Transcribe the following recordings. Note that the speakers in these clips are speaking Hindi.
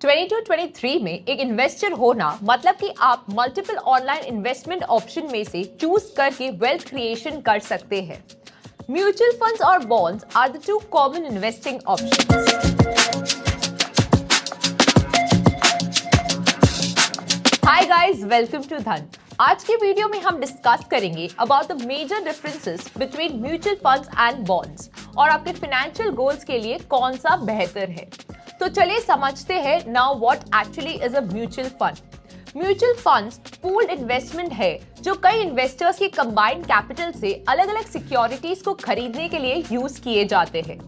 22-23 में एक इन्वेस्टर होना मतलब कि आप मल्टीपल ऑनलाइन इन्वेस्टमेंट ऑप्शन में से चूज़ करके वेल्थ क्रिएशन कर सकते हैं। म्यूचुअल फंड्स और bonds are the two common investing options hi guys welcome to Dhan आज के वीडियो में हम डिस्कस करेंगे about the major differences between mutual funds and bonds और आपके फाइनेंशियल गोल्स के लिए कौन सा बेहतर है। तो चलिए समझते हैं now what actually is a mutual fund mutual funds pooled investment है, जो कई इन्वेस्टर्स के कंबाइंड कैपिटल से अलग अलग सिक्योरिटीज को खरीदने के लिए यूज़ किए जाते हैं।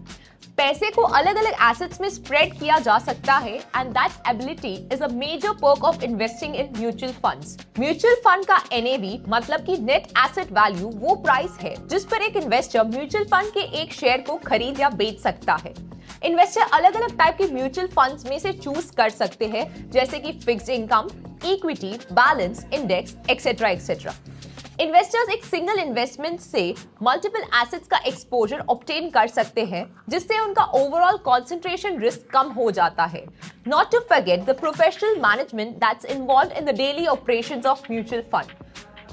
पैसे को अलग अलग एसेट्स में स्प्रेड किया जा सकता है and that ability is a major perk of investing in mutual funds mutual fund का एनएवी मतलब कि नेट एसेट वैल्यू वो प्राइस है, जिस पर एक इन्वेस्टर म्यूचुअल फंड के एक शेयर को खरीद या बेच सकता है। इन्वेस्टर अलग अलग टाइप के म्यूचुअल फंड्स में से चूज़ कर सकते हैं, जैसे कि fixed income equity balance index etcetera etcetera investors एक सिंगल इन्वेस्टमेंट से मल्टीपल एसेट्स का एक्सपोजर ऑप्टेन कर सकते हैं, जिससे उनका ओवरऑल कॉन्सेंट्रेशन रिस्क कम हो जाता है. Not to forget the professional management that's involve in the daily operations of mutual fund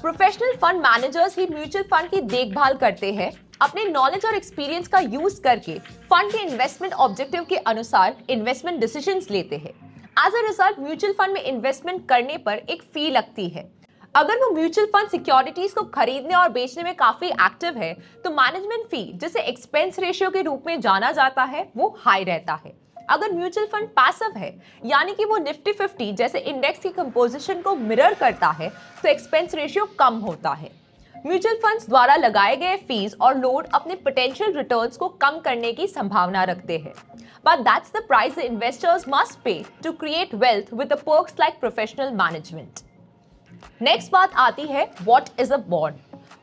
professional fund managers he mutual fund की देखभाल करते हैं अपने नॉलेज और एक्सपीरियंस का यूज़ करके फंड के इन्वेस्टमेंट ऑब्जेक्टिव के अनुसार इन्वेस्टमेंट डिसीजंस लेते हैं। As a result mutual fund में इन्वेस्टमेंट करने पर एक फ़ी लगती है। अगर वो म्यूचुअल फंड सिक्योरिटीज को खरीदने और बेचने में काफ़ी एक्टिव है तो मैनेजमेंट फ़ी जिसे एक्सपेंस रेशियो के रूप में जाना जाता है, वो हाई रहता है। अगर म्यूचुअल फंड पैसिव है, यानी कि वो निफ्टी फिफ्टी जैसे इंडेक्स की कंपोजिशन को मिरर करता है तो एक्सपेंस रेशियो कम होता है। म्यूचुअल फंड्स द्वारा लगाए गए फ़ीस और लोड अपने पोटेंशियल रिटर्न्स को कम करने की संभावना रखते हैं। But that's the price investors must pay to create wealth with perks like professional management next बात आती है what is a bond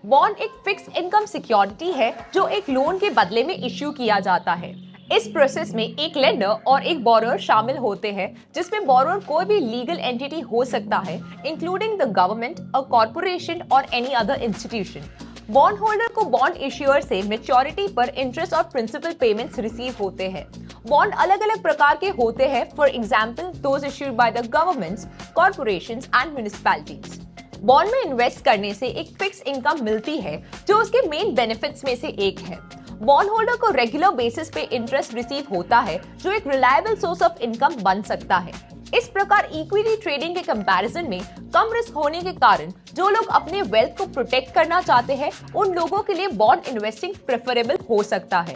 bond एक फिक्स इनकम सिक्योरिटी है, जो एक लोन के बदले में इश्यू किया जाता है। इस प्रोसेस में एक लेंडर और एक बोरर शामिल होते हैं, जिसमें बोरर कोई भी लीगल एंटिटी हो सकता है including the government a corporation और any other institution bond holder को बॉन्ड इश्यूअर से मेच्योरिटी पर इंटरेस्ट और प्रिंसिपल पेमेंट्स रिसीव होते हैं। बॉन्ड अलग अलग प्रकार के होते हैं for example those issued by the governments corporation and municipalities bond में इन्वेस्ट करने से एक फिक्स इनकम मिलती है, जो उसके मेन बेनिफिट्स में से एक है। बॉन्ड होल्डर को रेगुलर बेसिस पे इंटरेस्ट रिसीव होता है, जो एक रिलायबल सोर्स ऑफ़ इनकम बन सकता है। इस प्रकार इक्विटी ट्रेडिंग के कंपैरिजन में कम रिस्क होने के कारण जो लोग अपने वेल्थ को प्रोटेक्ट करना चाहते हैं, उन लोगों के लिए बॉन्ड इन्वेस्टिंग प्रेफरेबल हो सकता है।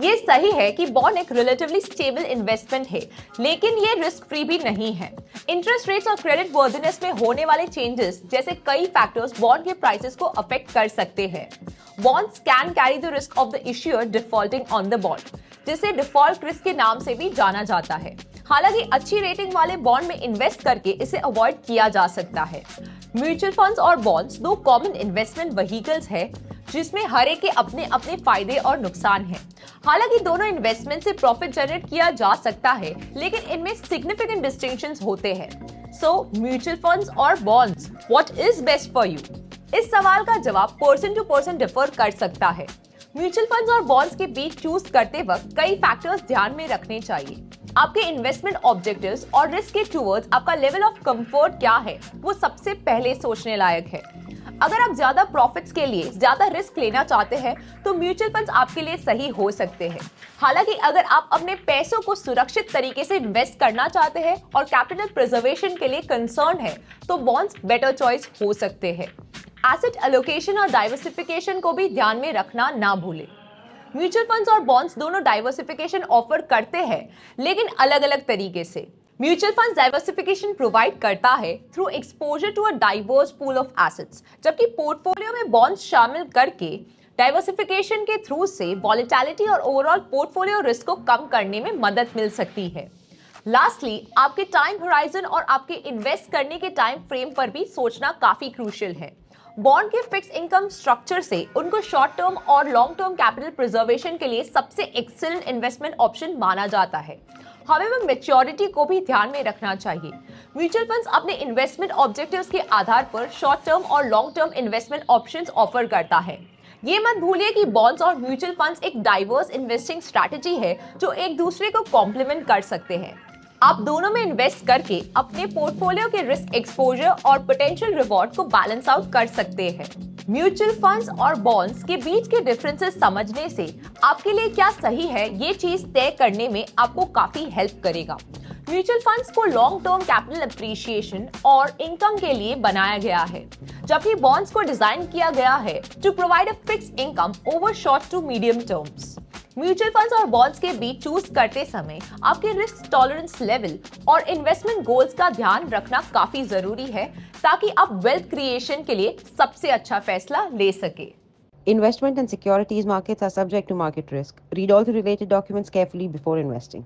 ये सही है कि बॉन्ड एक रिलेटिवली स्टेबल इन्वेस्टमेंट है, लेकिन ये रिस्क फ्री भी नहीं है। इंटरेस्ट रेट्स और क्रेडिट वर्दिनेस में होने वाले चेंजेस जैसे कई फैक्टर्स बॉन्ड के प्राइसेस को अफेक्ट कर सकते हैं। Bonds can carry the risk of the issuer defaulting on the bond जिसे डिफ़ॉल्ट रिस्क के नाम से भी जाना जाता है। हालाँकि अच्छी रेटिंग वाले बॉन्ड में इन्वेस्ट करके इसे अवॉइड किया जा सकता है। म्यूचुअल फंड्स और बॉन्ड्स, दो कॉमन इन्वेस्टमेंट वहीकल्स है, जिसमें हर एक के अपने अपने फ़ायदे और नुकसान हैं। हालाँकि दोनों इन्वेस्टमेंट से प्रॉफिट जनरेट किया जा सकता है, लेकिन इनमें सिग्निफिकेंट डिस्टिंक्शन होते हैं। सो म्यूचुअल फंड्स और bonds what is best for you इस सवाल का जवाब पर्सन टू पर्सन डिफर कर सकता है। म्यूचुअल फंड्स और बॉन्ड्स के बीच चूज़ करते वक्त कई फैक्टर्स ध्यान में रखने चाहिए। आपके इन्वेस्टमेंट ऑब्जेक्टिव्स और रिस्क के टूवर्ड्स आपका लेवल ऑफ़ कंफर्ट क्या है, वो सबसे पहले सोचने लायक है। अगर आप ज़्यादा प्रॉफिट्स के लिए, ज़्यादा रिस्क लेना चाहते हैं तो म्यूचुअल फंड्स आपके लिए सही हो सकते हैं। हालाँकि अगर आप अपने पैसों को सुरक्षित तरीके से इन्वेस्ट करना चाहते हैं और कैपिटल प्रिजर्वेशन के लिए कंसर्न है तो बॉन्ड्स बेटर चॉइस हो सकते हैं। एसेट एलोकेशन और डाइवर्सिफिकेशन को भी ध्यान में रखना ना भूलें। म्यूचुअल फंड्स और बॉन्ड्स दोनों डाइवर्सिफिकेशन ऑफ़र करते हैं, लेकिन अलग अलग तरीके से। म्यूचुअल फंड डाइवर्सिफिकेशन प्रोवाइड करता है through exposure to a diverse pool of assets जबकि पोर्टफोलियो में बॉन्ड्स शामिल करके डाइवर्सिफिकेशन के थ्रू से वॉलिटैलिटी और ओवरऑल पोर्टफोलियो रिस्क को कम करने में मदद मिल सकती है। लास्टली आपके टाइम होराइजन और आपके इन्वेस्ट करने के टाइम फ्रेम पर भी सोचना काफ़ी क्रूशियल है। बॉन्ड के फिक्स इनकम स्ट्रक्चर से उनको शॉर्ट टर्म और लॉन्ग टर्म कैपिटल प्रिजर्वेशन के लिए सबसे एक्सेलेंट इन्वेस्टमेंट ऑप्शन माना जाता है। हमें वह मेच्योरिटी को भी ध्यान में रखना चाहिए। म्यूचुअल फंड्स अपने इन्वेस्टमेंट ऑब्जेक्टिव्स के आधार पर शॉर्ट टर्म और long term investment options offer करता है। ये मत भूलिए कि बॉन्ड्स और म्यूचुअल फंड्स एक डाइवर्स इन्वेस्टिंग स्ट्रैटेजी है, जो एक दूसरे को कॉम्प्लीमेंट कर सकते हैं। आप दोनों में इन्वेस्ट करके अपने पोर्टफोलियो के रिस्क एक्सपोजर और पोटेंशियल रिवॉर्ड को बैलेंस आउट कर सकते हैं। म्यूचुअल फंड्स और बॉन्ड्स के बीच के डिफरेंसेस समझने से आपके लिए क्या सही है, ये चीज़ तय करने में आपको काफ़ी हेल्प करेगा। म्यूचुअल फंड्स को लॉन्ग टर्म कैपिटल अप्रिशिएशन और इनकम के लिए बनाया गया है। जबकि बॉन्ड्स को डिज़ाइन किया गया है to provide a fix income over short to medium terms mutual funds और बॉन्ड्स के बीच चूज़ करते समय आपके रिस्क टॉलरेंस लेवल और इन्वेस्टमेंट गोल्स का ध्यान रखना काफ़ी ज़रूरी है, ताकि आप वेल्थ क्रिएशन के लिए सबसे अच्छा फैसला ले सके। Investment and securities markets are subject to market risk read all the related documents carefully before investing